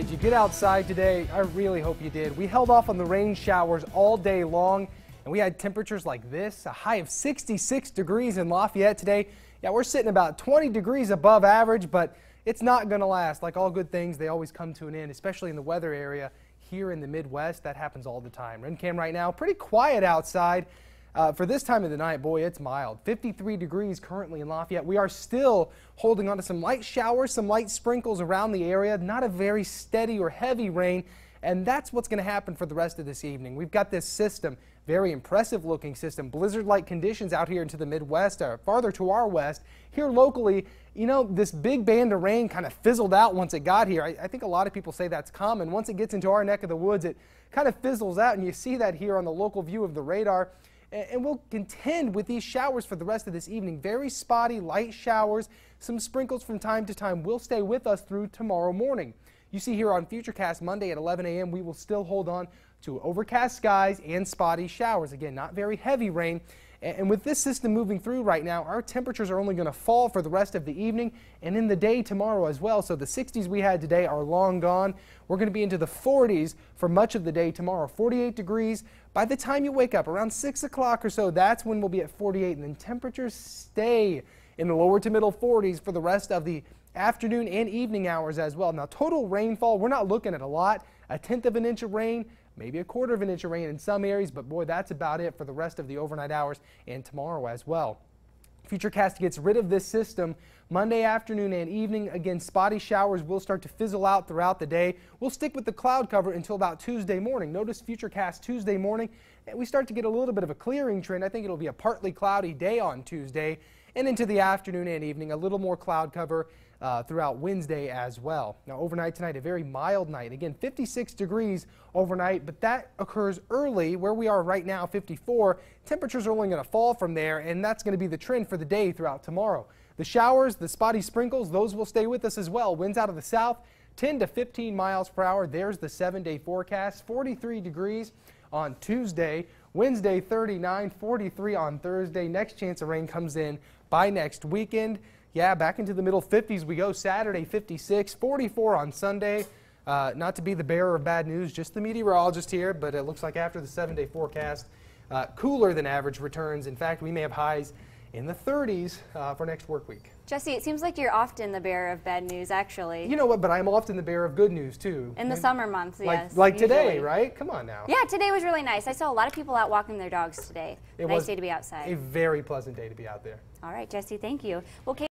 Did you get outside today? I really hope you did. We held off on the rain showers all day long, and we had temperatures like this, a high of 66 degrees in Lafayette today. Yeah, we're sitting about 20 degrees above average, but it's not going to last. Like all good things, they always come to an end, especially in the weather area here in the Midwest. That happens all the time. RenCam right now, pretty quiet outside. Uh, for this time of the night, boy, it's mild. 53 degrees currently in Lafayette. We are still holding on to some light showers, some light sprinkles around the area. Not a very steady or heavy rain. And that's what's going to happen for the rest of this evening. We've got this system, very impressive looking system, blizzard like conditions out here into the Midwest, or uh, farther to our west. Here locally, you know, this big band of rain kind of fizzled out once it got here. I, I think a lot of people say that's common. Once it gets into our neck of the woods, it kind of fizzles out, and you see that here on the local view of the radar and we'll contend with these showers for the rest of this evening. Very spotty, light showers, some sprinkles from time to time will stay with us through tomorrow morning. You see here on Futurecast Monday at 11 a.m., we will still hold on to overcast skies and spotty showers. Again, not very heavy rain. And with this system moving through right now, our temperatures are only going to fall for the rest of the evening and in the day tomorrow as well. So the 60s we had today are long gone. We're going to be into the 40s for much of the day tomorrow. 48 degrees. By the time you wake up around 6 o'clock or so, that's when we'll be at 48. And then temperatures stay in the lower to middle 40s for the rest of the afternoon and evening hours as well. Now, total rainfall, we're not looking at a lot. A tenth of an inch of rain, maybe a quarter of an inch of rain in some areas, but boy, that's about it for the rest of the overnight hours and tomorrow as well. Futurecast gets rid of this system Monday afternoon and evening. Again, spotty showers will start to fizzle out throughout the day. We'll stick with the cloud cover until about Tuesday morning. Notice Futurecast Tuesday morning, we start to get a little bit of a clearing trend. I think it'll be a partly cloudy day on Tuesday and into the afternoon and evening, a little more cloud cover uh, throughout Wednesday as well. Now, overnight tonight, a very mild night. Again, 56 degrees overnight, but that occurs early where we are right now, 54. Temperatures are only going to fall from there, and that's going to be the trend for the day throughout tomorrow. The showers, the spotty sprinkles, those will stay with us as well. Winds out of the south, 10 to 15 miles per hour. There's the seven day forecast. 43 degrees on Tuesday. Wednesday 39, 43 on Thursday. Next chance of rain comes in by next weekend. Yeah, back into the middle 50s we go. Saturday 56, 44 on Sunday. Uh, not to be the bearer of bad news, just the meteorologist here, but it looks like after the seven day forecast, uh, cooler than average returns. In fact, we may have highs in the 30s uh, for next work week. Jesse, it seems like you're often the bearer of bad news, actually. You know what? But I'm often the bearer of good news too. In the summer months, like, yes. Like today, right? Come on now. Yeah, today was really nice. I saw a lot of people out walking their dogs today. It nice was day to be outside. A very pleasant day to be out there. All right, Jesse, thank you. Well,